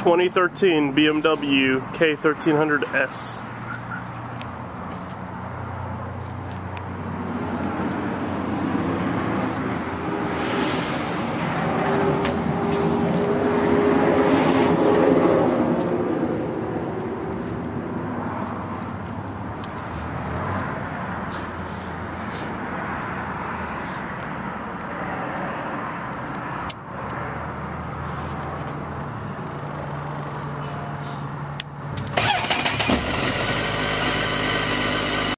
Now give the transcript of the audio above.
2013 BMW K1300S.